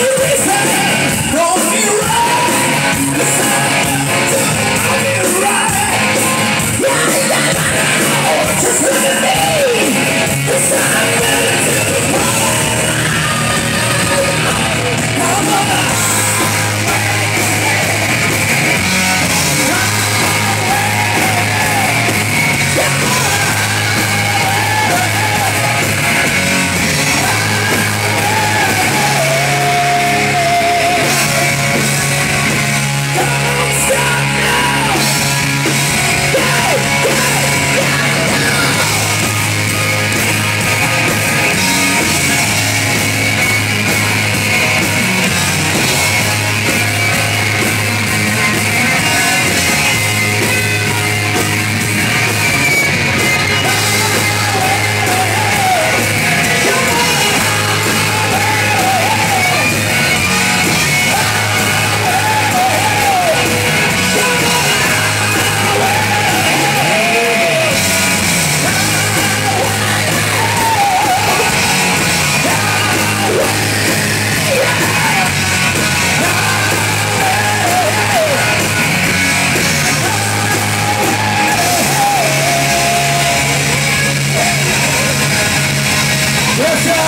¡Ay!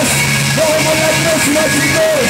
Nos vemos la próxima, chicos.